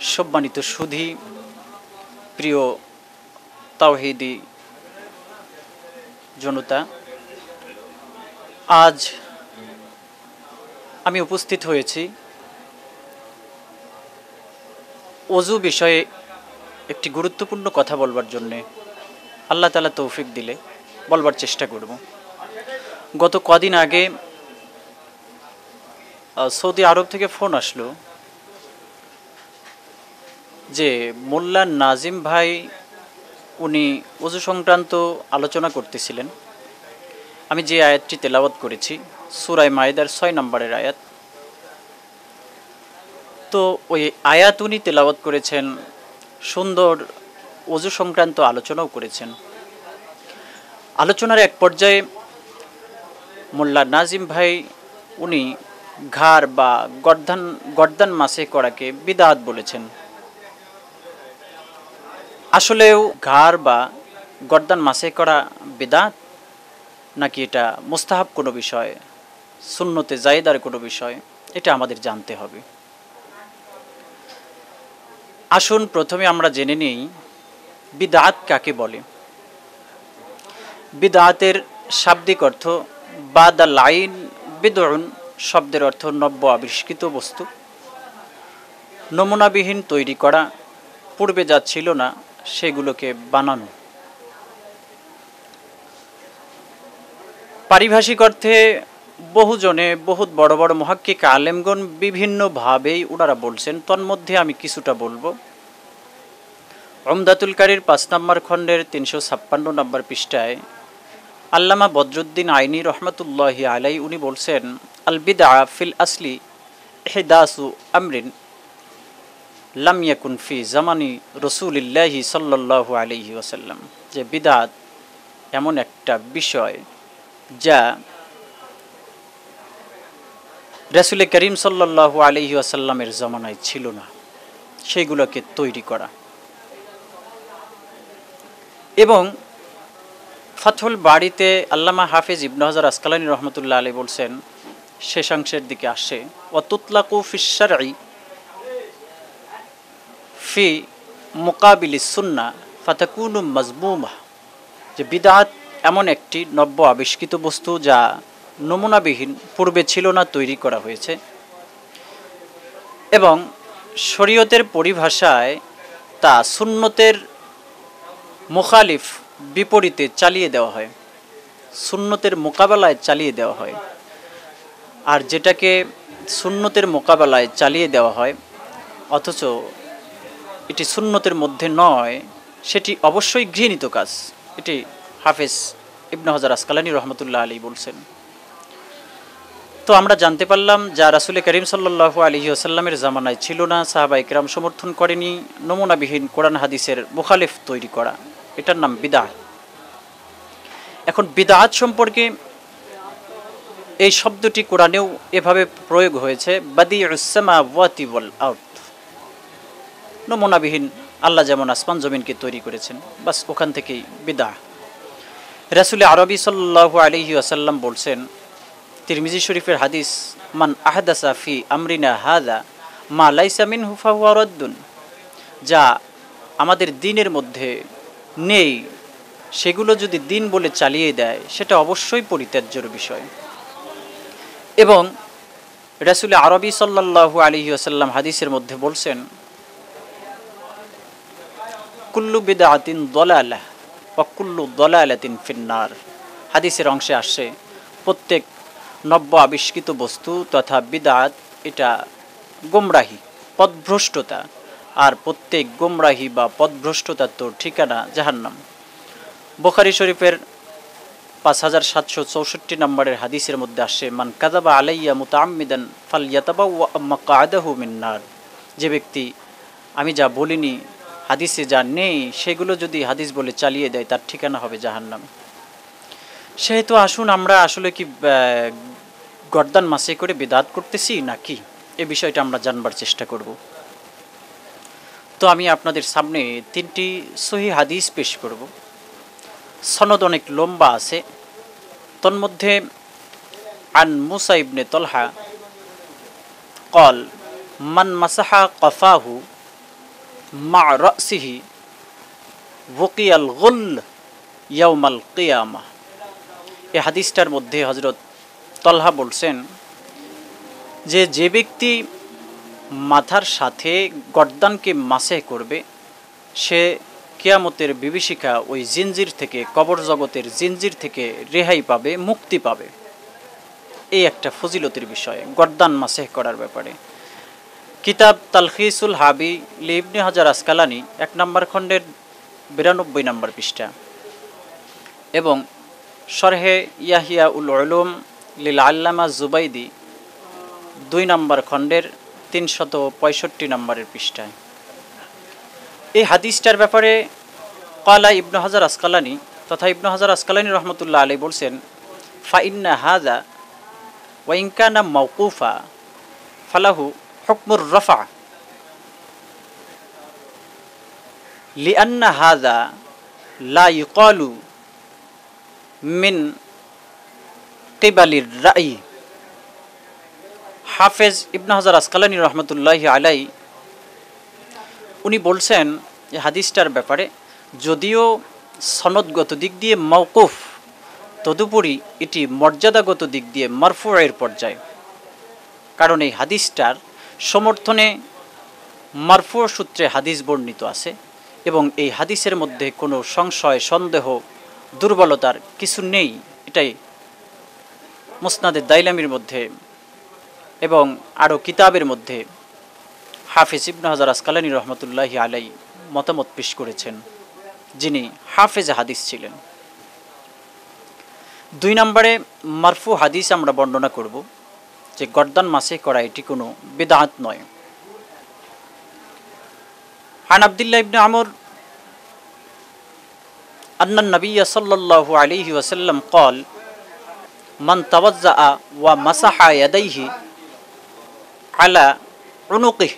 সম্মানিত সুধী, প্রিয় তাওহিদি জনতা, আজ আমি উপস্থিত হয়েছি অজু বিষয়ে একটি গুরুত্বপূর্ণ কথা বলবার জন্যে। আল্লাহ তালা তৌফিক দিলে বলবার চেষ্টা করব। গত কদিন আগে সৌদি আরব থেকে ফোন আসলো। যে মোল্লা নাজিম ভাই, উনি অজু সংক্রান্ত আলোচনা করতেছিলেন। আমি যে আয়াতটি তেলাওয়াত করেছি সুরাই মায়েদার ছয় নম্বরের আয়াত। তো ওই আয়াত উনি তেলাওয়াত করেছেন, সুন্দর অজু সংক্রান্ত আলোচনাও করেছেন। আলোচনার এক পর্যায়ে মোল্লা নাজিম ভাই, উনি ঘাড় বা গর্দান গর্দান মাসে করাকে বিদাত বলেছেন। আসলেও ঘাড় বা গর্দান মাসে করা বিদাত নাকি এটা মুস্তাহাব কোনো বিষয় শূন্যতে জায়দার কোনো বিষয়, এটা আমাদের জানতে হবে। আসুন প্রথমে আমরা জেনে নিই বিদাত কাকে বলে। বিদাতের শাব্দিক অর্থ বা দ্য লাইন বিদরুন শব্দের অর্থ নব্য আবিষ্কৃত বস্তু। নমুনাবিহীন তৈরি করা পূর্বে যা ছিল না সেগুলোকে বানানো। পারিভাষিক অর্থে বহুজনে, বহুত বড় বড় মহাক্কিক আলেমগণ বিভিন্নভাবেই ওনারা বলছেন, তন্মধ্যে আমি কিছুটা বলব। অমদাতুল কারির পাঁচ নম্বর খণ্ডের তিনশো ছাপ্পান্ন নম্বর পৃষ্ঠায় আল্লামা বদরুদ্দিন আইনি রহমতুল্লাহ আলাই উনি বলছেন আল বিদা ফিল আসলি হেদাসু আমরিন। লাম ইয়াকুন ফি জামানি রসুলিল্লাহি সাল্লাহ আলহি ওসাল্লাম যে বিদাত এমন একটা বিষয় যা রসুল করিম সাল্লাহ আলহি আসাল্লামের জমানায় ছিল না সেইগুলোকে তৈরি করা। এবং ফাথুল বাড়িতে আল্লামা হাফিজ ইবনু হাজার আসকালানি রহমতুল্লাহ আলী বলছেন, শেষাংশের দিকে আসে ওয়াতুতলাকু ফিসারি ফি মোকাবিলি সুন্না ফাতাকুনু মজমুমা। যে বিদাত এমন একটি নব্য আবিষ্কৃত বস্তু যা নমুনাবিহীন পূর্বে ছিল না তৈরি করা হয়েছে। এবং শরীয়তের পরিভাষায় তা সুন্নতের মুখালিফ বিপরীতে চালিয়ে দেওয়া হয়। সুন্নতের মোকাবেলায় চালিয়ে দেওয়া হয়। আর যেটাকে সুন্নতের মোকাবেলায় চালিয়ে দেওয়া হয়, অথচ এটি সুন্নতের মধ্যে নয়, সেটি অবশ্যই গৃহীত কাজ। এটি হাফেজ ইবন হাজার আসকালানি রহমতুল্লাহ আলী বলছেন। তো আমরা জানতে পারলাম, যা রাসুল করিম সাল্লাহ আলী আসাল্লামের জামানায় ছিল না, সাহাবা ইকরাম সমর্থন করেনি, নমুনাবিহীন কোরআন হাদিসের মুখালিফ তৈরি করা। এটার নাম বিদাত এখন বিদাত সম্পর্কে এই শব্দটি কোরআনেও এভাবে প্রয়োগ হয়েছে বাদি ওয়াতি ওয়াল আউট নমুনাবিহীন আল্লাহ যেমন আসমান জমিনকে তৈরি করেছেন, বাস ওখান থেকেই বিদা রাসুল আরবি সাল্লাহ আলহি আসাল্লাম বলছেন, তিরমিজি শরীফের হাদিস, মান আহদাসা ফি আমরিনা হাদা, মা লাইসামিন হুফাহুয়ারদ্দুন যা আমাদের দিনের মধ্যে নেই, সেগুলো যদি দিন বলে চালিয়ে দেয়, সেটা অবশ্যই পরিত্যাজ্যর বিষয়। এবং রাসুল আরবি সাল্লাহ আলী আসাল্লাম হাদিসের মধ্যে বলছেন কুল্লু বিদাতিন দলালাহ অকুল্লু দলালাতিন ফিন্নার। হাদিসের অংশে আসে, প্রত্যেক নব্য আবিষ্কৃত বস্তু তথা বিদাত এটা গোমরাহি, পদভ্রষ্টতা। আর প্রত্যেক গোমরাহি বা পদভ্রষ্টতার তোর ঠিকানা জাহান্নাম। বোখারি শরীফের পাঁচ হাজার সাতশো চৌষট্টি নম্বরের হাদিসের মধ্যে আসে, মান কাদাবা আলাইয়া মুতামিদান ফাল ইয়াতাবা কাদাহু মিন্নার। যে ব্যক্তি, আমি যা বলিনি হাদিসে যা নেই, সেগুলো যদি হাদিস বলে চালিয়ে দেয়, তার ঠিকানা হবে জাহান্নাম। সেহেতু আসুন আমরা আসলে কি গর্দান মাসে করে বেদাত করতেছি নাকি? এ বিষয়টা আমরা জানবার চেষ্টা করব। তো আমি আপনাদের সামনে তিনটি সহি হাদিস পেশ করব। সনদ অনেক লম্বা আছে। তন্মধ্যে, আন মুসা ইবনে তলহা, কল, মান মাসাহা কফাহু মা রসিহি ওকিয়াল গুল ইয়াউমাল কিয়ামা। এ হাদিসটার মধ্যে হজরত তলহা বলছেন যে যে ব্যক্তি মাথার সাথে গর্দানকে মাসে করবে, সে কেয়ামতের বিভীষিকা ওই জিনজির থেকে, কবর জগতের জিনজির থেকে রেহাই পাবে, মুক্তি পাবে। এই একটা ফজিলতির বিষয়, গর্দান মাসেহ করার ব্যাপারে। কিতাব তালখিসুল হাবি লিবনে হাজার আসকালানি, এক নম্বর খণ্ডের বিরানব্বই নম্বর পৃষ্ঠা। এবং সরহে ইয়াহিয়া উল উলুম লিল আল্লামা জুবাইদি দুই নম্বর খণ্ডের তিনশত পঁয়ষট্টি নম্বরের পৃষ্ঠায়। এই হাদিসটার ব্যাপারে কলা ইবনু হাজার আসকালানি তথা ইবনু হাজার আসকালানি রহমতুল্লাহ আলী বলছেন ফাইন্না হাজা ওয়াইনকানা মৌকুফা ফালাহু হুকমুর রফা লিআন্না হাজা লা ইউকালু মিন কিবালির রাই হাফেজ ইবনা আসকালানি রহমতুল্লাহ আলাই উনি বলছেন হাদিসটার ব্যাপারে, যদিও সনদগত দিক দিয়ে মৌকুফ তদুপরি এটি মর্যাদাগত দিক দিয়ে মারফুয়ের পর্যায়ে। কারণ এই হাদিসটার সমর্থনে মারফু সূত্রে হাদিস বর্ণিত আছে এবং এই হাদিসের মধ্যে কোনো সংশয়, সন্দেহ, দুর্বলতার কিছু নেই। এটাই মুসনাদের দাইলামির মধ্যে এবং আরও কিতাবের মধ্যে হাফিজ ইবনু হাজার আসকালানি রহমতুল্লাহি আলাই মতামত পেশ করেছেন, যিনি হাফেজ হাদিস ছিলেন। দুই নম্বরে মারফু হাদিস আমরা বর্ণনা করব। যে গর্দান মাসে করা এটি কোনো বেদাহাত নয় হান আবদুল্লাহ ইবনে আমর أن النبي صلى الله عليه وسلم قال من توزأ ومسح يديه على عنقه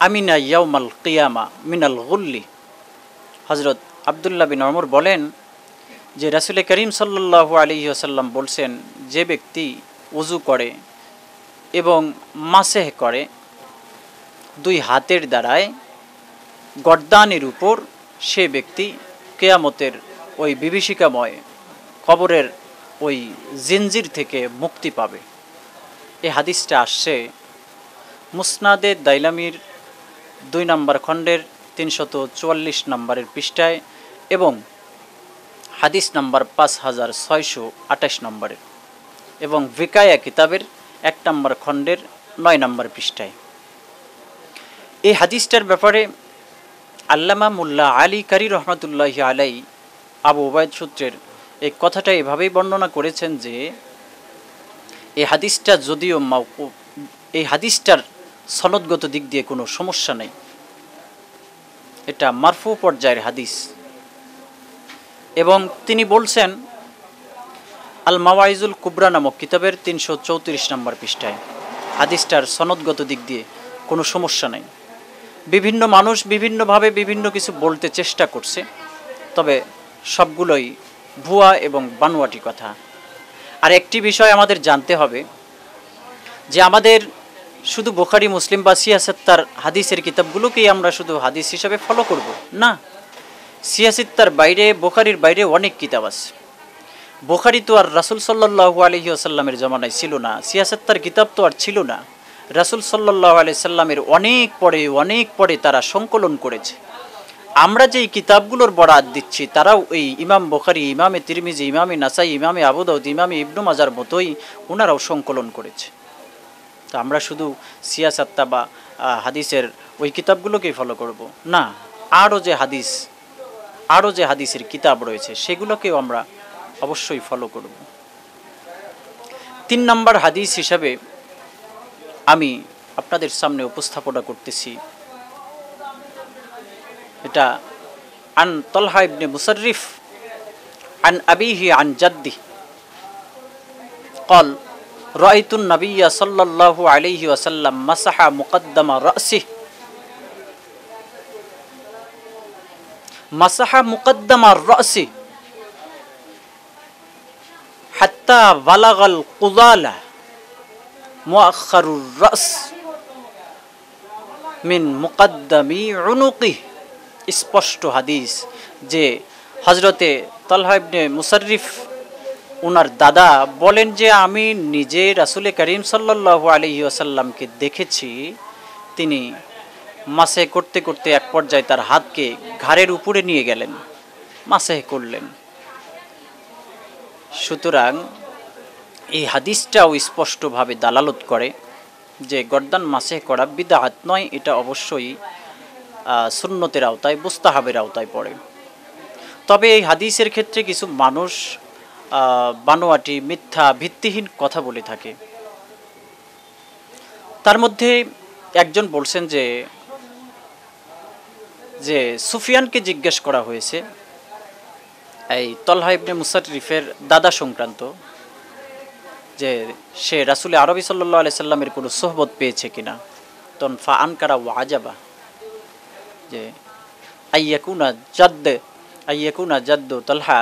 আমিনা ইয়াউমাল কিয়ামা মিনাল গুল্লি হজরত আবদুল্লাহ বিন অমর বলেন যে রাসুল করিম সাল্লাল্লাহু আলহি আসাল্লাম বলছেন, যে ব্যক্তি উজু করে এবং মাসেহ করে, দুই হাতের দ্বারায় গর্দানের উপর সে ব্যক্তি কেয়ামতের ওই বিভীষিকাময় কবরের ওই জিনজির থেকে মুক্তি পাবে। এ হাদিসটা আসছে মুসনাদে দাইলামির দুই নম্বর খণ্ডের তিনশত চুয়াল্লিশ নম্বরের পৃষ্ঠায় এবং হাদিস নম্বর পাঁচ হাজার ছয়শো আঠাশ নম্বরের এবং ভিকায়া কিতাবের এক নম্বর খণ্ডের নয় নম্বর পৃষ্ঠায়। এই হাদিসটার ব্যাপারে আল্লামা মুল্লা আলী কারি রহমতুল্লাহ আলাই আবু ওবায়দ সূত্রের এই কথাটা এভাবেই বর্ণনা করেছেন যে, এই হাদিসটা যদিও মাউকু এই হাদিসটার সনদগত দিক দিয়ে কোনো সমস্যা নেই। এটা মারফু পর্যায়ের হাদিস। এবং তিনি বলছেন আল মাওয়াইজুল কুবরা নামক কিতাবের তিনশো চৌত্রিশ নম্বর পৃষ্ঠায়, হাদিসটার সনদগত দিক দিয়ে কোনো সমস্যা নেই। বিভিন্ন মানুষ বিভিন্নভাবে বিভিন্ন কিছু বলতে চেষ্টা করছে, তবে সবগুলোই ভুয়া এবং বানোয়াটি কথা। আর একটি বিষয় আমাদের জানতে হবে, যে আমাদের শুধু বোখারি, মুসলিম বা সিয়াসত্তার হাদিসের কিতাবগুলোকেই আমরা শুধু হাদিস হিসাবে ফলো করব, না? সিয়াসিত্তার বাইরে, বোখারির বাইরে অনেক কিতাব আছে। বোখারি তো আর রাসুল সাল্লাহ আলহি আসাল্লামের জমানায় ছিল না। সিয়াসত্তার কিতাব তো আর ছিল না। রাসুল সাল্লাহ আলি সাল্লামের অনেক পরে অনেক পরে তারা সংকলন করেছে। আমরা যেই কিতাবগুলোর বরাত দিচ্ছি, তারাও এই ইমাম বোখারি, ইমামে তিরমিজি, ইমামে নাসাই, ইমামে আবুদাউদ ইমামে ইবনু মাজার মতোই ওনারাও সংকলন করেছে। তো আমরা শুধু সিয়াসাত্তা বা হাদিসের ওই কিতাবগুলোকেই ফলো করব। না, আরও যে হাদিস আরও যে হাদিসের কিতাব রয়েছে সেগুলোকেও আমরা অবশ্যই ফলো করব তিন নম্বর হাদিস হিসাবে আমি আপনাদের সামনে উপস্থাপনা করতেছি এটা আন তলহা ইবনে মুসারিফ আন আবিহি আন জাদ্দি قال رأيت النبي صلى الله عليه وسلم مسح مقدم رأسه মাসাহা মুকদ্দমার রসি। হাত্তা বালাগল কুদালা মুআখারুর রস মিন মুকদ্দমি উনুকি। স্পষ্ট হাদিস যে হজরতে তলহাইবনে মুসারিফ ওনার দাদা বলেন যে আমি নিজে রাসুলে করিম সাল্লাহ আলহি আসাল্লামকে দেখেছি, তিনি মাসে করতে করতে এক পর্যায়ে তার হাতকে ঘাড়ের উপরে নিয়ে গেলেন। মাসে করলেন। সুতরাং এই হাদিসটাও স্পষ্টভাবে দালালত করে যে গর্দান মাসে করা বিদাহাত নয়, এটা অবশ্যই সুন্নতের আওতায় বুস্তাহাবের আওতায় পড়ে। তবে এই হাদিসের ক্ষেত্রে কিছু মানুষ বানোয়াটি মিথ্যা, ভিত্তিহীন কথা বলে থাকে। তার মধ্যে একজন বলছেন যে যে সুফিয়ানকে জিজ্ঞেস করা হয়েছে, এই তলহা ইবনে মুসারিফের দাদা সংক্রান্ত, যে সে রাসুলে আরবি সাল্লাহ আলি সাল্লামের কোনো সোহবত পেয়েছে কিনা। তখন ফা আনকারা ওয়াজাবা যে আইয়াকুনা জাদ্দ আইয়াকুনা জাদ্দ তলহা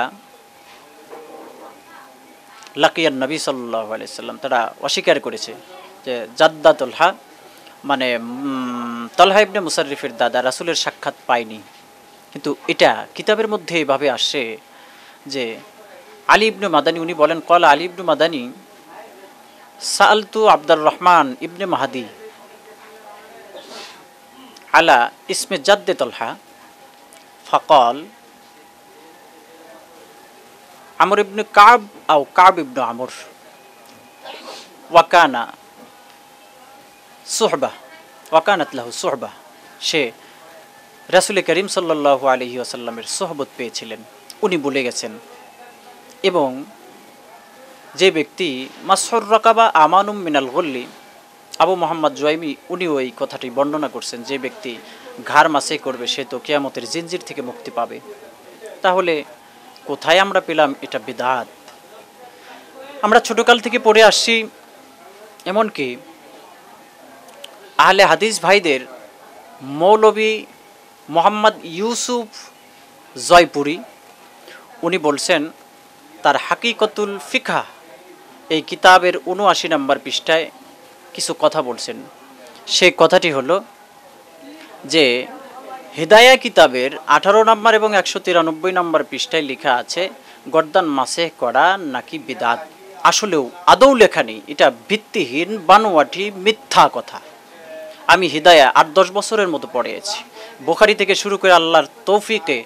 লাকিয়ান নবী সাল্লাহ আলাইসাল্লাম তারা অস্বীকার করেছে যে জাদ্দা তলহা মানে তলহা ইবনে মুসারিফের দাদা রাসুলের সাক্ষাৎ পায়নি। কিন্তু এটা কিতাবের মধ্যে এভাবে আসে যে আলী ইবনু মাদানী, উনি বলেন, কল আলী ইবনু মাদানী সালতু আব্দুর রহমান ইবনে মাহাদি আলা ইসমে জাদ্দে তলহা ফকল, আমর ইবনু কাব আও কাব ইবনু আমর ওয়াকানা সোহবা। ওয়াকানাত লাহু সোহবা। সে রাসুল করিম সাল্লাহ আলহি আসাল্লামের সোহবত পেয়েছিলেন। উনি বলে গেছেন, এবং যে ব্যক্তি মাসহর রকাবা আমানুম মিনাল গল্লি, আবু মোহাম্মদ জোয়াইমি, উনিও এই কথাটি বর্ণনা করছেন, যে ব্যক্তি ঘাড় মাসে করবে, সে তো কেয়ামতের জিনজির থেকে মুক্তি পাবে। তাহলে কোথায় আমরা পেলাম এটা বিদাত? আমরা ছোটকাল থেকে পড়ে আসছি, এমনকি আহলে হাদিস ভাইদের মৌলবী মোহাম্মদ ইউসুফ জয়পুরি, উনি বলছেন, তার হাকিকতুল ফিকা এই কিতাবের উনআশি নম্বর পৃষ্ঠায় কিছু কথা বলছেন। সেই কথাটি হলো যে, হৃদায়া কিতাবের আঠারো নম্বর এবং একশো তিরানব্বই নম্বর পৃষ্ঠায় লেখা আছে, গর্দান মাসে করা নাকি বিদাত। আসলেও আদৌ লেখা নেই, এটা ভিত্তিহীন, বানোয়াটি মিথ্যা কথা। আমি হৃদয়া আট দশ বছরের মতো পড়েছি বোখারি থেকে শুরু করে আল্লাহর তৌফিকে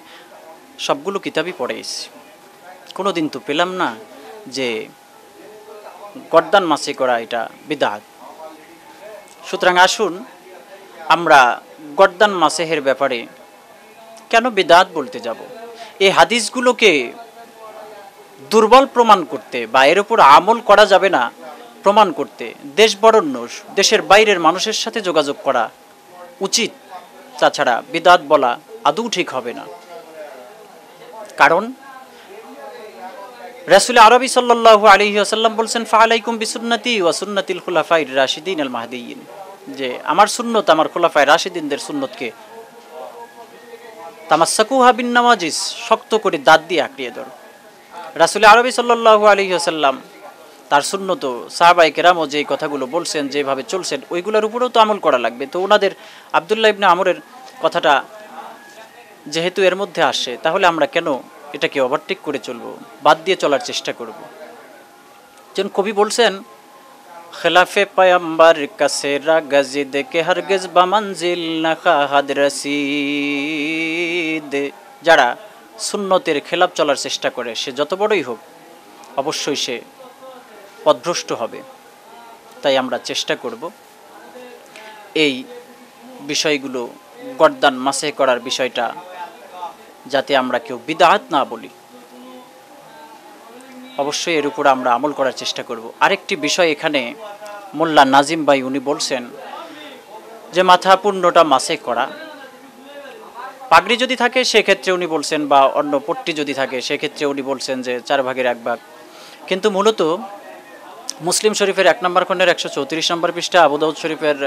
সবগুলো কিতাবই পড়েছি কোনো দিন তো পেলাম না যে গর্দান মাসে করা এটা বিদাত। সুতরাং আসুন, আমরা গর্দান মাসেহের ব্যাপারে কেন বিদাত বলতে যাব? এই হাদিসগুলোকে দুর্বল প্রমাণ করতে বা এর উপর আমল করা যাবে না প্রমাণ করতে, দেশ বরণ্য দেশের বাইরের মানুষের সাথে যোগাযোগ করা উচিত। তাছাড়া বিদাত বলা আদৌ ঠিক হবে না। কারণ, রাসুল আরবি সাল্লাহ আলী আসাল্লাম বলছেন ফালাইকুম বিসুন্নতি ওয়াসুন্নতিল খুলাফাই রাশিদিন আল মাহদিন যে, আমার সুন্নত আমার খোলাফায় রাশিদিনদের সুন্নতকে তামাসাকুহা বিন নামাজিস, শক্ত করে দাঁত দিয়ে আঁকড়িয়ে ধর। রাসুল আরবি সাল্লাহ আলী আসাল্লাম তার সুন্নত সাহাবাই কেরামও যে কথাগুলো বলছেন, যেভাবে চলছেন, ওইগুলোর উপরেও তো আমল করা লাগবে। তো ওনাদের আবদুল্লাহ ইবনে আমরের কথাটা যেহেতু এর মধ্যে আসে, তাহলে আমরা কেন এটাকে ওভারটেক করে চলবো? বাদ দিয়ে চলার চেষ্টা করব। যেন কবি বলছেন, খেলাফে পায়াম্বার কাসেরা গাজিদ কে হরগেজ বামানজিল নাকা হাদ রসিদ যারা সুন্নতের খেলাপ চলার চেষ্টা করে, সে যত বড়ই হোক, অবশ্যই সে পদভ্রষ্ট হবে। তাই আমরা চেষ্টা করব এই বিষয়গুলো গর্দান মাসে করার বিষয়টা যাতে আমরা কেউ বিদাহাত না বলি। অবশ্যই এর উপর আমরা আমল করার চেষ্টা করব। আরেকটি বিষয় এখানে মোল্লা নাজিম ভাই উনি বলছেন যে মাথা পূর্ণটা মাসে করা। পাগড়ি যদি থাকে সেক্ষেত্রে উনি বলছেন বা অন্য পট্টি যদি থাকে সেক্ষেত্রে উনি বলছেন যে চার ভাগের এক ভাগ। কিন্তু মূলত মুসলিম শরীফের এক নম্বর খণ্ডের একশো চৌত্রিশ নম্বর পৃষ্ঠা আবুদাউদ শরীফের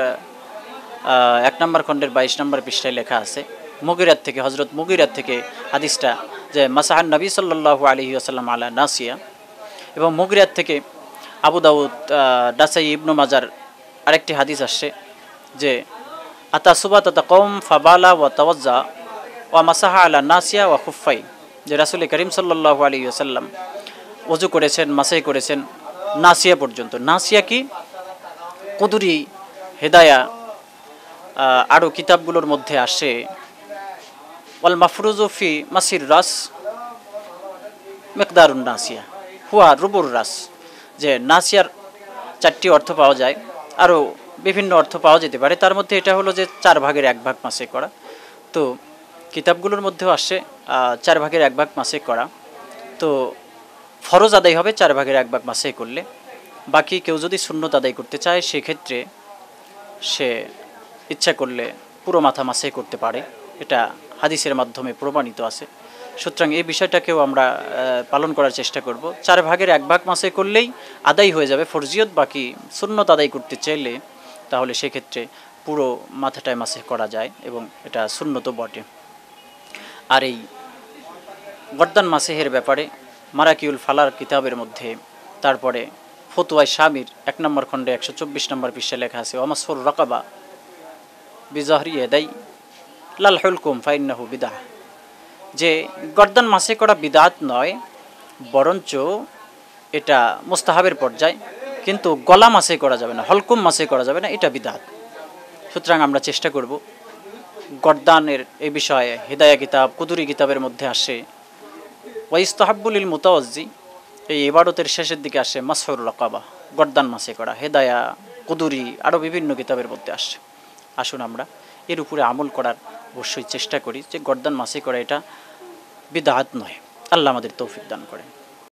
এক নম্বর খণ্ডের বাইশ নম্বর পৃষ্ঠায় লেখা আছে। মুগিরাত থেকে হজরত মুগিরাত থেকে হাদিসটা যে, মাসাহান নবী সাল্লাহ আলহি আসাল্লাম আলা নাসিয়া এবং মুগিরাত থেকে আবু দাউদ ডাসাই ইবনু মাজার আরেকটি হাদিস আসছে যে, আতা সুবা তাতা কম ফাবালা ওয়া তাওয়াজ্জা ওয়া মাসাহা আলা নাসিয়া ওয়া খুফাই যে রাসুল করিম সাল্লাহ আলী আসাল্লাম অজু করেছেন, মাসাই করেছেন নাসিয়া পর্যন্ত। নাসিয়া কি? কুদুরি, হেদায়া আরও কিতাবগুলোর মধ্যে আসে। ওয়াল মাফরুজফি মাসির রাস, মেকদারুন নাসিয়া। হুয়া রুবুর রাস, যে নাসিয়ার চারটি অর্থ পাওয়া যায়। আরও বিভিন্ন অর্থ পাওয়া যেতে পারে। তার মধ্যে এটা হলো যে চার ভাগের এক ভাগ মাসে করা। তো কিতাবগুলোর মধ্যেও আসে চার ভাগের এক ভাগ মাসে করা। তো ফরজ আদায় হবে, চার ভাগের এক ভাগ মাসে করলে। বাকি কেউ যদি শূন্যত আদায় করতে চায়, সেক্ষেত্রে সে ইচ্ছা করলে পুরো মাথা মাসে করতে পারে। এটা হাদিসের মাধ্যমে প্রমাণিত আছে। সুতরাং এই বিষয়টাকেও আমরা পালন করার চেষ্টা করব। চার ভাগের এক ভাগ মাসে করলেই আদায় হয়ে যাবে ফরজিয়ত, বাকি সুন্নত আদায় করতে চাইলে তাহলে সেক্ষেত্রে পুরো মাথাটায় মাসে করা যায় এবং এটা সুন্নত বটে। আর এই গর্দান মাসেহের ব্যাপারে মারাকিউল ফালার কিতাবের মধ্যে। তারপরে ফতুয়াই স্বামীর এক নম্বর খণ্ডে একশো চব্বিশ নম্বর পৃষ্ঠা লেখা আছে ওমাসফর রকাবা বিজহরি এদাই লাল হুলকুম ফাইন্নাহু বিদাহ। যে গর্দান মাসে করা বিদাত নয়, বরঞ্চ এটা মুস্তাহাবের পর্যায়, কিন্তু গলা মাসে করা যাবে না, হলকুম মাসে করা যাবে না, এটা বিদাত। সুতরাং আমরা চেষ্টা করব গর্দানের এই বিষয়ে, হেদায়া কিতাব, কুদুরি কিতাবের মধ্যে আসে ওয়াইস্তহাব্বুলিল মুতাওয়াজ্জি এই ইবাদতের শেষের দিকে আসে মাসহর রকাবা গর্দান মাসে করা, হেদায়া, কুদুরি, আরও বিভিন্ন কিতাবের মধ্যে আসে। আসুন আমরা এর উপরে আমল করার অবশ্যই চেষ্টা করি যে গর্দান মাসে করা এটা বিদাহাত নয়। আল্লাহ আমাদের তৌফিক দান করেন।